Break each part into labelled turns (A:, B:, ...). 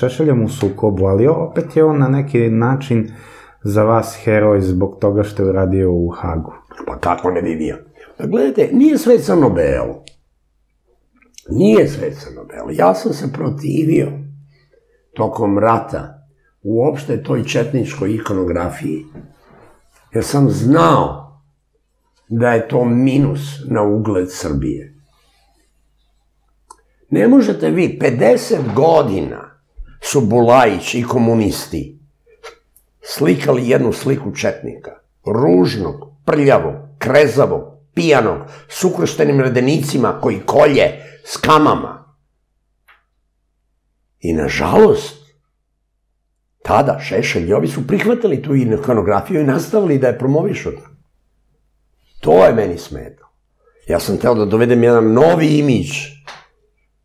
A: Šešeljem u sukobu, ali opet je on na neki način za vas heroj zbog toga što je uradio u Hagu.
B: Pa kako ne bi bio? Pa gledajte, nije sve crno-belo. Nije sve crno-belo. Ja sam se protivio tokom rata uopšte toj četničkoj ikonografiji. Jer sam znao da je to minus na ugled Srbije. Ne možete vi 50 godina su Bulajić i komunisti slikali jednu sliku četnika. Ružnog, prljavog, krezavog, pijanog, s ukrštenim redenicima koji kolje s kamama. I nažalost, tada Šešelj i ovi su prihvatili tu ikonografiju i nastavili da je promovišu. To je meni smetalo. Ja sam teo da dovedem jedan novi imidž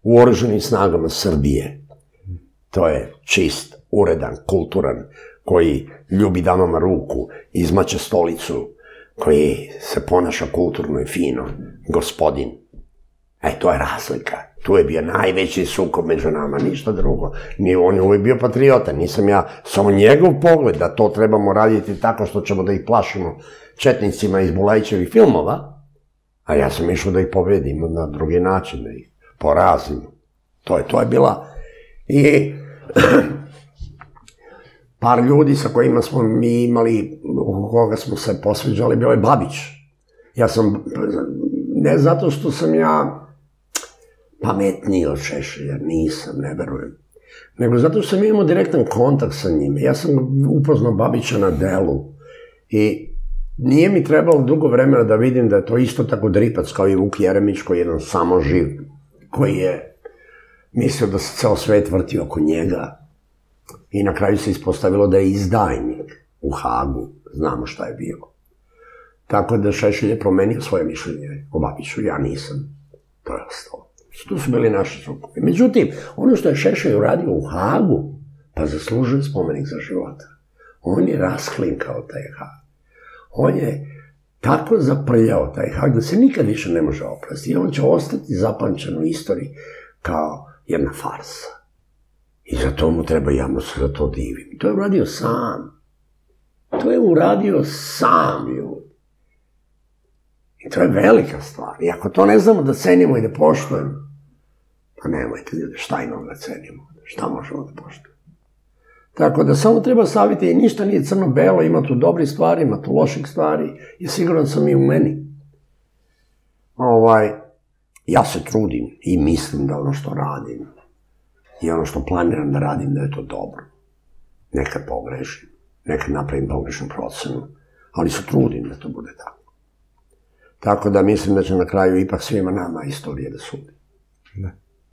B: u oruženim snagama Srbije. To je čist, uredan, kulturan, koji ljubi damama ruku, izmaće stolicu, koji se ponaša kulturno i fino, gospodin. E, to je razlika. Tu je bio najveći sukob među nama, ništa drugo. Ni, on je uvijek bio patriota, nisam ja, samo njegov pogled da to trebamo raditi tako što ćemo da ih plašimo četnicima iz Bulajićevih filmova, a ja sam išao da ih pobedimo na drugi način, da ih porazimo. To je, to je bila... I par ljudi sa kojima smo mi imali, oko koga smo se posveđali, bilo je Babić. Ja sam, ne zato što sam ja pametniji od Šešelja, nisam, ne verujem. Nego zato što sam imao direktan kontakt sa njime. Ja sam upoznao Babića na delu i nije mi trebalo dugo vremena da vidim da je to isto tako dripac kao i Vuk Jeremić koji je jedan samo živ, koji je mislio da se ceo svet vrti oko njega i na kraju se ispostavilo da je izdajnik u Hagu, znamo šta je bilo. Tako da Šešelj je promenio svoje mišljenje o Babiću, ja nisam. To je ostalo. Tu su bili naši sukovi. Međutim, ono što je Šešelj uradio u Hagu, pa zaslužuje spomenik za života. On je rasklinkao taj Hag. On je tako zaprljao taj Hag da se nikad više ne može oprasti. I on će ostati zapamćen u istoriji kao jedna farsa. I za to mu treba javno se za to divim. To je uradio sam. To je uradio sam, ljudi. I to je velika stvar. I ako to ne znamo da cenimo i da poštujemo, pa nemojte ljudi, šta imamo da cenimo? Šta možemo da poštujemo? Tako da samo treba saviti i ništa nije crno-belo, ima tu dobri stvari, ima tu loših stvari i siguran sam i u meni. Ovaj, ja se trudim i mislim da ono što radim i ono što planiram da radim da je to dobro. Nekad pogrešim, nekad napravim pogrešnu procenu, ali se trudim da to bude tako. Tako da mislim da će na kraju ipak svima nama istorije da sudi.
A: Da.